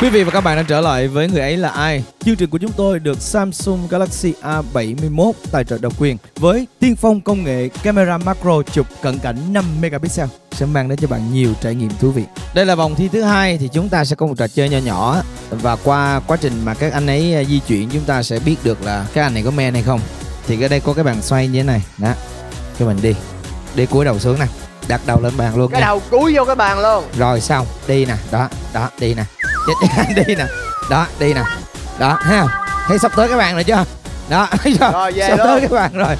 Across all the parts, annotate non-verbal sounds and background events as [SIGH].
Quý vị và các bạn đã trở lại với người ấy là ai? Chương trình của chúng tôi được Samsung Galaxy A71 tài trợ độc quyền với tiên phong công nghệ camera macro chụp cận cảnh 5 megapixel sẽ mang đến cho bạn nhiều trải nghiệm thú vị. Đây là vòng thi thứ hai thì chúng ta sẽ có một trò chơi nhỏ nhỏ và qua quá trình mà các anh ấy à, di chuyển chúng ta sẽ biết được là các anh này có men hay không. Thì ở đây có cái bàn xoay như thế này, đó. cho mình đi, đi cúi đầu xuống nè, đặt đầu lên bàn luôn cái nha. đầu cúi vô cái bàn luôn Rồi xong, đi nè, đó, đó, đi nè Chết [LAUGHS] đi nè, đó, đi nè Đó, thấy không? Thấy sắp tới các bạn rồi chưa? Đó, [LAUGHS] thấy chưa? Rồi, về sắp luôn. tới các bạn rồi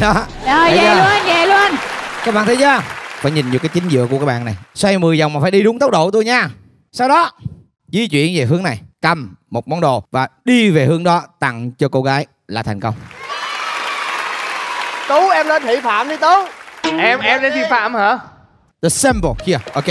Đó, Rồi Thấy về chưa? luôn, về luôn các bạn thấy chưa? Phải nhìn vô cái chính giữa của các bạn này Xoay 10 vòng mà phải đi đúng tốc độ tôi nha Sau đó, di chuyển về hướng này Cầm một món đồ và đi về hướng đó tặng cho cô gái là thành công tú em lên thị phạm đi tú em em lên thị phạm hả? The symbol, here, ok.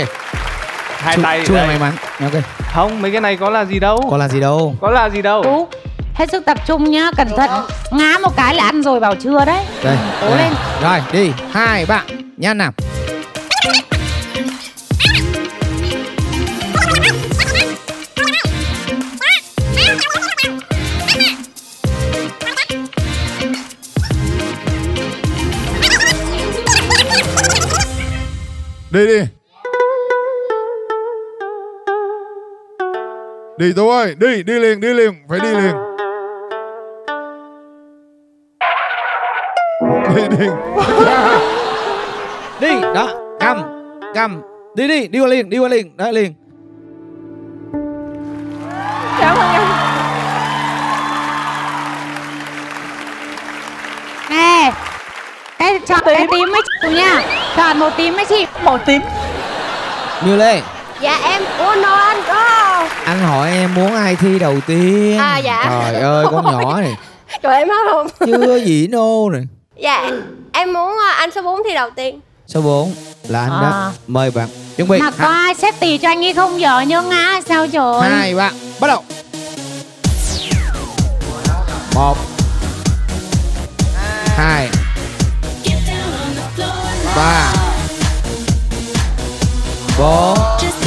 Hai Chu- tay Chu là đây. may mắn, ok. Không mấy cái này có là gì đâu. Có là gì đâu. Có là gì đâu. Tú Hết sức tập trung nhá, cẩn thận. Ngã một cái là ăn rồi bảo chưa đấy. Đây, Cố đây. lên. Rồi, đi, hai, ba Nhanh nào Đi đi. Đi Tú ơi, Đi đi liền đi liền, Phải đi liền. Đi đi. [LAUGHS] Đi, đó cầm cầm đi đi đi qua liền, đi qua liền, đó, liền. Chọn cái tím. mấy chị nha. Chọn một tím mấy chị. Một tím. Như lê. Dạ em Uno anh có anh hỏi em muốn ai thi đầu tiên? À, dạ. trời ơi con nhỏ này. [LAUGHS] Trời em hết luôn. Chưa gì nô này. Dạ em muốn ờ, anh số 4 thi đầu tiên. Số 4 là anh đó. À. mời bạn. Chuẩn bị. Mà có ai xếp tỷ cho anh ấy không giờ? Nhớ ngã sao trời? Hai ba bắt đầu. Một. Hai ba. Bốn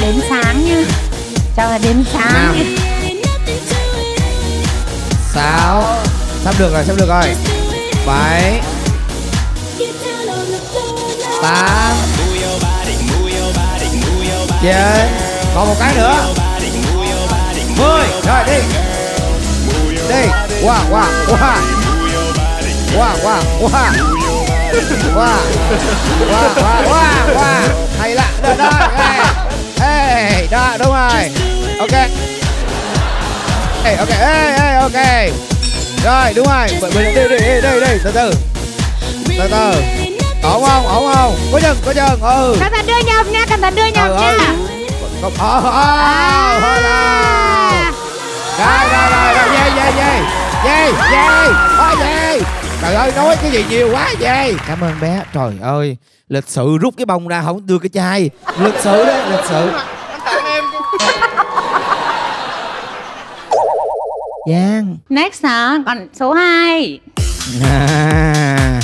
Đến sáng nha. Cho là đến sáng năm. sáu. Sắp được rồi sắp được rồi. Bảy. Tám. Chín. Còn một cái nữa. Mười. Rồi đi. Đi. Qua qua qua. Qua qua qua qua qua qua qua hay lạ đó đó ê đó đúng rồi. Ok. Ok. Ê ê ok. Rồi đúng rồi. Mình đi đi đi đi đi từ từ. Từ từ. Ổn không? Ổn không? Có chân có chân ừ. Cẩn thận đưa nhập nha, cẩn thận đưa nhập ừ nha. ừ. Không- ờ ờ về về trời ơi nói cái gì nhiều quá về cảm ơn bé. Trời ơi lịch sự rút cái bông ra không đưa cái chai. Lịch sự đấy lịch sự. [LAUGHS] Giang. Next hả? Còn số 2 à.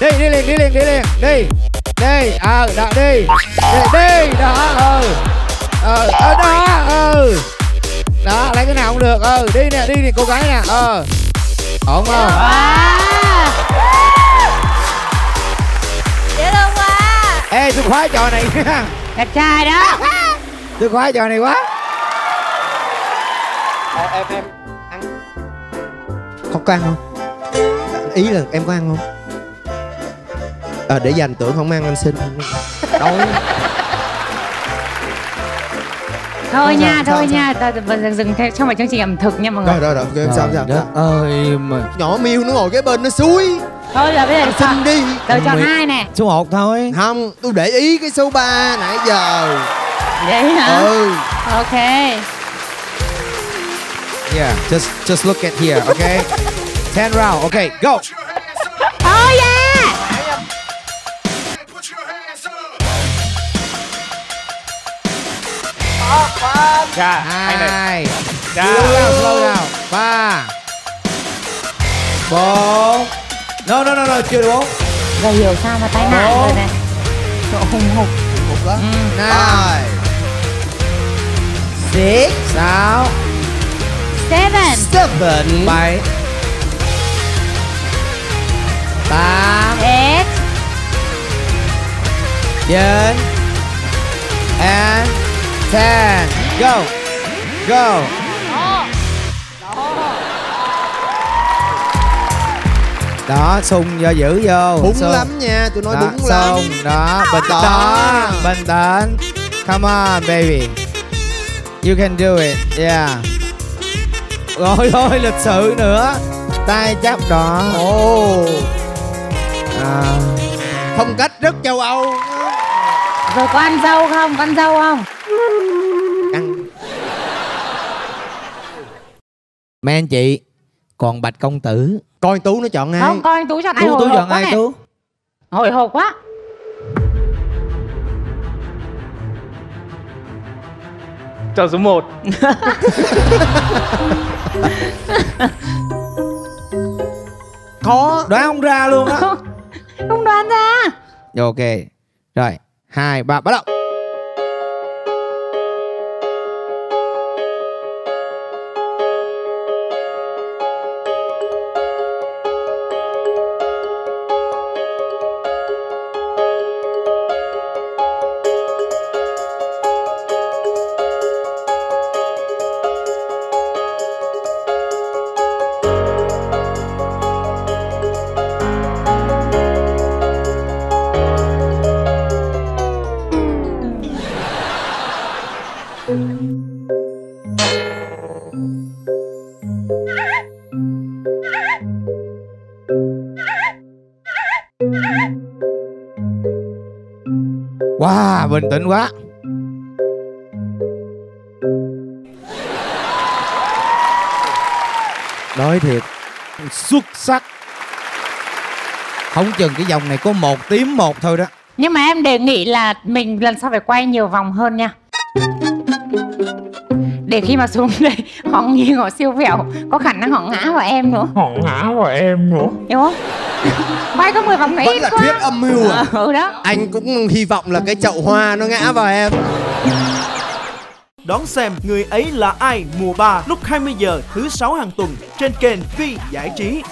Đi đi liền đi liền đi liền đi đi ờ đó đi đi đi đó ừ ờ ờ, đó ừ đó lấy cái nào cũng được ừ đi nè đi nè cô gái nè ờ. Ổn không? Dễ thương quá. Ê tôi khoái trò này. Nha [LAUGHS] Đẹp trai đó. Tôi khoái trò này quá. Em em ăn. Không có ăn không? Ý là em có ăn không ờ để dành tưởng không ăn anh xin. Đâu Thôi Không nha, sao, thôi sao? nha. tôi- dừng dừng theo trong một chương trình ẩm thực nha mọi người. Rồi rồi rồi sao sao đất ơi mà nhỏ miêu nó ngồi cái bên nó suối Thôi là bây giờ xin chọn đi Tôi chọn hai nè. số 1 thôi. Không tôi để ý cái số 3 nãy giờ. Vậy hả? ừ. Ok. Yeah, just just look at here, okay? Ten round, okay, go. Dạ, anh này. Dạ. slow down, slow down. Ba, bốn. No, no, no, no, chưa đủ bốn. Giờ hiểu sao mà tai nạn rồi này. Độ hùng hục. một đó Nine, six sáu, Seven. seven bảy, tám, Eight. chín, and ten. Go, go. Đó, sung vô giữ vô. đúng Sung. lắm nha tôi nói đó, đúng lắm xong, đó bình Đó. đó bình tĩnh come on baby you can do it yeah rồi thôi lịch sự nữa tay chấp đó ồ à, phong cách rất châu âu Rồi có ăn dâu không? Có ăn dâu không? Mấy anh chị còn bạch công tử. Coi tú nó chọn ai? Không, coi anh Tú chọn ai? Tú hồi tú hộp chọn quá ai tú? Hồi hộp quá. Chọn số 1. khó. Đoán không ra luôn á. [LAUGHS] Không, đoán ra. Ok rồi. Hai ba bắt đầu bình tĩnh quá. Nói thiệt, xuất sắc. Không chừng cái vòng này có một tím một thôi đó. Nhưng mà em đề nghị là mình lần sau phải quay nhiều vòng hơn nha. Để khi mà xuống đây họ nghi họ siêu vẹo Có khả năng họ ngã vào em nữa Họ ngã vào em nữa Hiểu không? Quay có 10 vòng này vẫn là quá. thuyết âm mưu à? Ừ đó. Anh cũng hy vọng là cái chậu hoa nó ngã vào em. Đón xem người ấy là ai mùa 3 lúc 20 giờ thứ sáu hàng tuần trên kênh Vi Giải trí.